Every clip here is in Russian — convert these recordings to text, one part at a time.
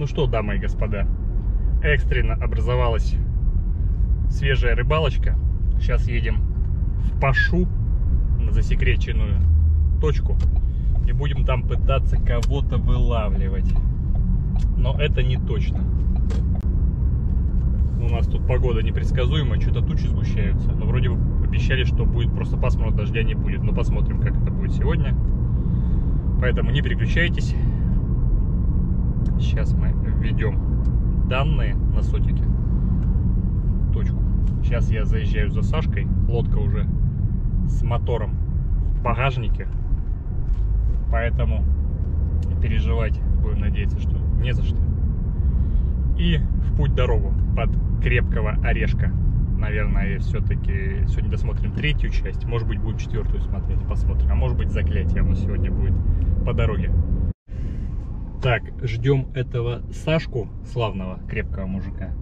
Ну что, дамы и господа, экстренно образовалась свежая рыбалочка. Сейчас едем в Пашу на засекреченную точку и будем там пытаться кого-то вылавливать. Но это не точно. У нас тут погода непредсказуемая, что-то тучи сгущаются. Но вроде бы обещали, что будет просто пасмурно, дождя не будет. Но посмотрим, как это будет сегодня. Поэтому не переключайтесь. Сейчас мы введем данные на сотике. Точку. Сейчас я заезжаю за Сашкой. Лодка уже с мотором в багажнике. Поэтому переживать будем надеяться, что не за что. И в путь дорогу под крепкого орешка. Наверное, все-таки сегодня досмотрим третью часть. Может быть, будем четвертую смотреть, посмотрим. А может быть, заклятие нас сегодня будет по дороге. Так, ждем этого Сашку, славного крепкого мужика.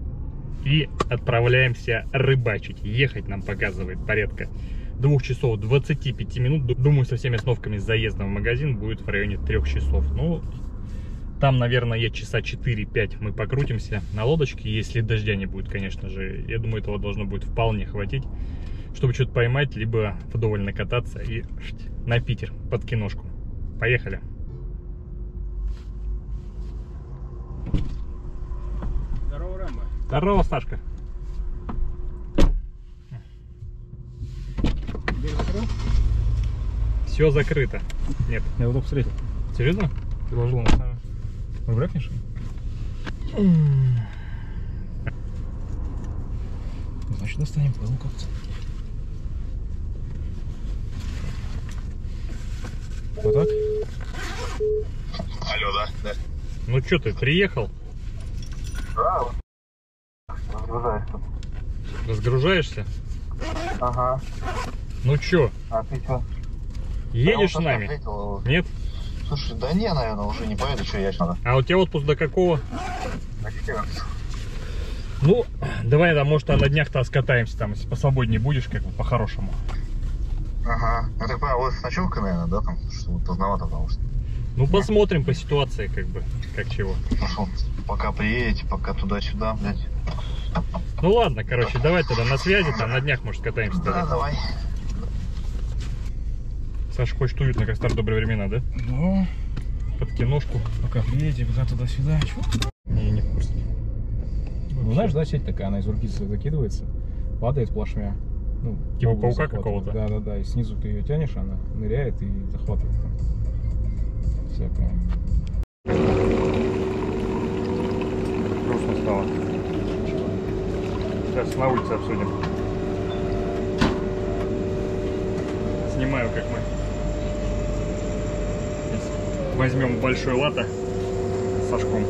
И отправляемся рыбачить. Ехать нам показывает порядка двух часов 25 минут. Думаю, со всеми основками с заездом в магазин будет в районе трех часов. Ну, там, наверное, часа 4-5 мы покрутимся на лодочке, если дождя не будет, конечно же. Я думаю, этого должно будет вполне хватить, чтобы что-то поймать, либо вдоволь накататься и на Питер под киношку. Поехали! Здорово, Сашка! Все закрыто. Нет. Я его только встретил. Серьезно? Ты ложил на самое. Вы бракнешь? Значит, достанем плаву как-то. Вот так? Алло, да, да. Ну что ты, приехал? Да, разгружаешься. Разгружаешься? Ага. Ну чё, А ты что? едешь с нами? Нет? Слушай, да не, наверное, уже не поеду, что я надо. А у тебя отпуск до какого? На 14. Ну, давай, да, может, а на днях-то скатаемся там, если посвободнее будешь, как бы по-хорошему. Ага. Ну так понял, вот с ночевкой, наверное, да, там, что поздновато, потому что. Ну, посмотрим по ситуации, как бы, как чего. Пошел, пока приедете, пока туда-сюда, блядь. Ну ладно, короче, давай тогда на связи, там на днях, может, катаемся Да, тогда. давай. Саша хочет уютно, как старые добрые времена, да? Ну, Под киношку. пока приедете, куда туда-сюда. Не, не в курсе. Ну, знаешь, да, сеть такая, она из руки закидывается, падает плашмя. Ну, Типа паука какого-то? Да, да, да. И снизу ты ее тянешь, она ныряет и захватывает там. Всякое. Грустно стало. Сейчас на улице обсудим. Снимаю, как мы возьмем большой лата с Сашком.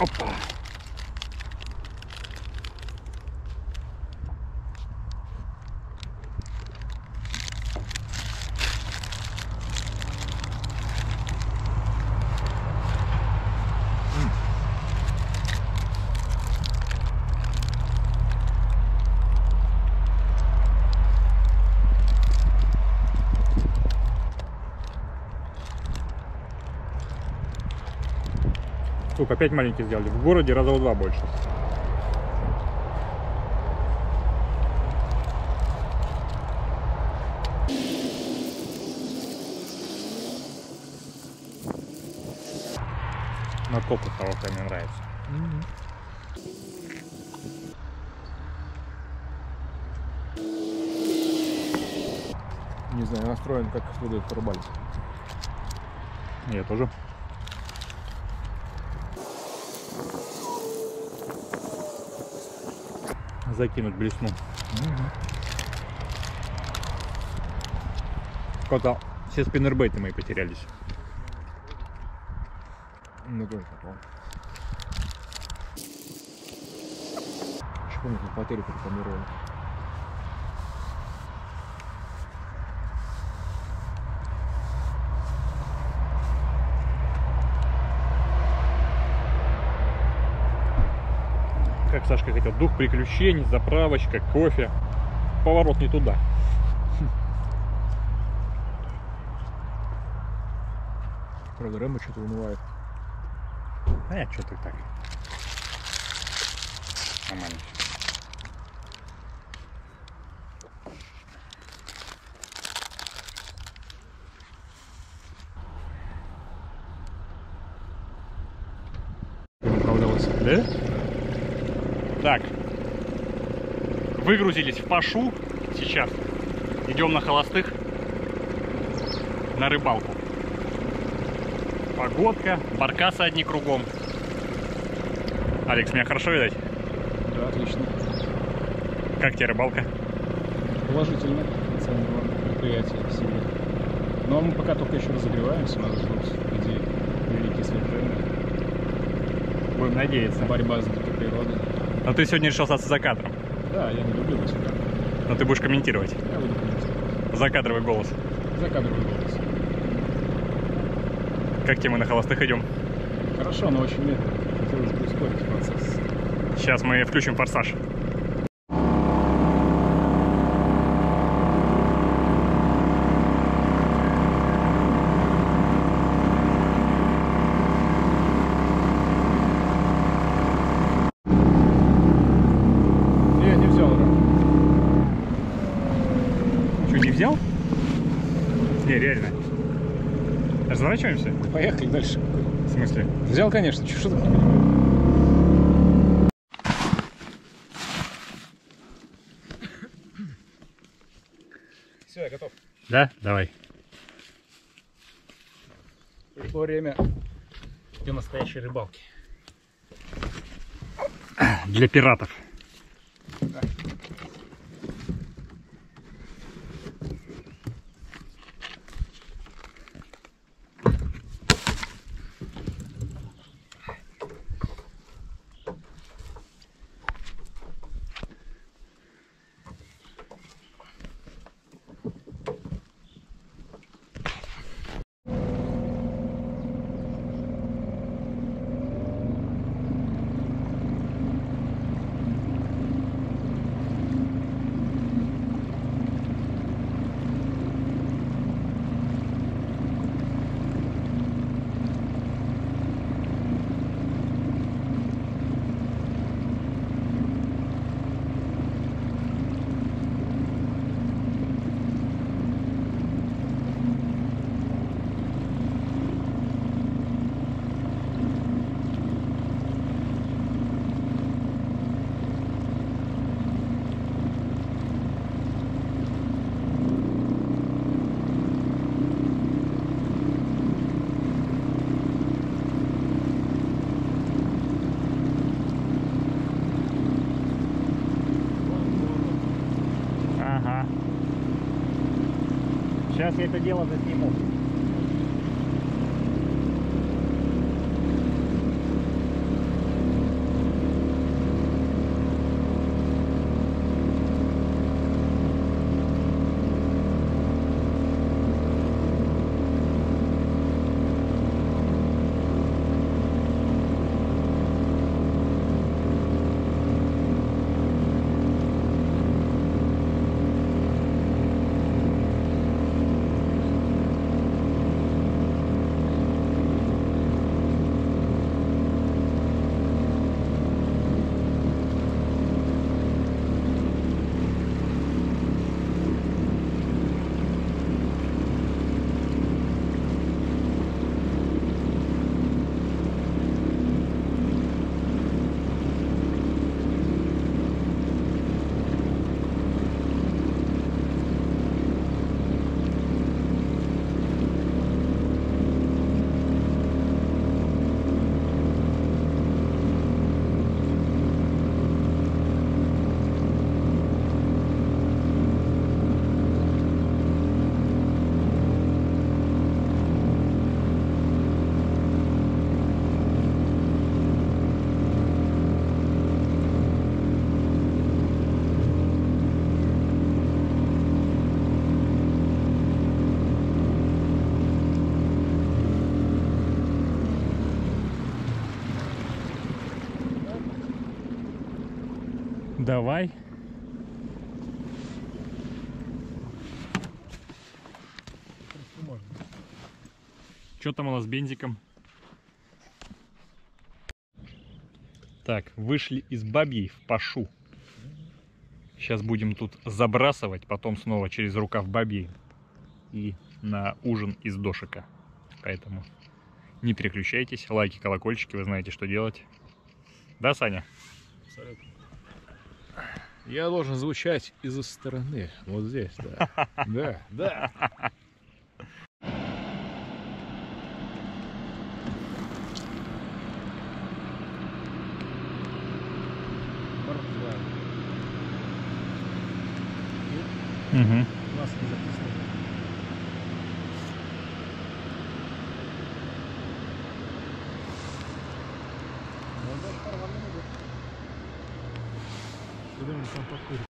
Опа. Сколько? Опять маленький сделали. В городе раза в два больше. На топу того, кто мне нравится. Не знаю, настроен как следует порыбалить. Я тоже. Закинуть блесну. Кота, все спиннербейты мои потерялись. Ну, тоже попал. Еще помню, как потерю прорекламировали. Сашка хотел, дух приключений, заправочка, кофе. Поворот не туда. Правда, Рэмбо что-то умывает. А я что-то так. Нормально. Управлялась. Да? Так. Выгрузились в Пашу. Сейчас идем на холостых на рыбалку. Погодка, баркасы одни кругом. Алекс, меня хорошо видать? Да, отлично. Как тебе рыбалка? Положительно оцениваем мероприятие сильно. Но мы пока только еще разогреваемся, нас ждут впереди великие свершения. Будем надеяться. Борьба с дикой природой. Но ты сегодня решил остаться за кадром. Да, я не люблю быть в кадре. Но ты будешь комментировать. Я буду комментировать. Закадровый голос. Закадровый голос. Как тебе мы на холостых идем? Хорошо, но очень медленно. Хотелось бы ускорить процесс. Сейчас мы включим форсаж. Не, не взял рам. Что, не взял? Не, реально. Разворачиваемся? Поехали дальше. В смысле? Взял, конечно. Что ты? Все, я готов. Да? Давай. Пришло время для настоящей рыбалки. Для пиратов. Ага. Сейчас я это дело засниму. Давай. Что там у нас с бензиком? Так, вышли из бабьей в пашу. Сейчас будем тут забрасывать, потом снова через рукав бабьей и на ужин из дошика. Поэтому не переключайтесь, лайки, колокольчики, вы знаете, что делать. Да, Саня? Абсолютно. Я должен звучать из-за стороны. Вот здесь, да. Да, да. Угу. У нас не записано. Ну, даже